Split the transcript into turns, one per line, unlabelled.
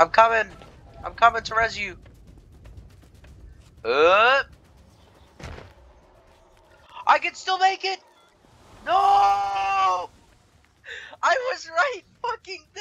I'm coming. I'm coming to res you. Uh. I can still make it. No. I was right fucking there.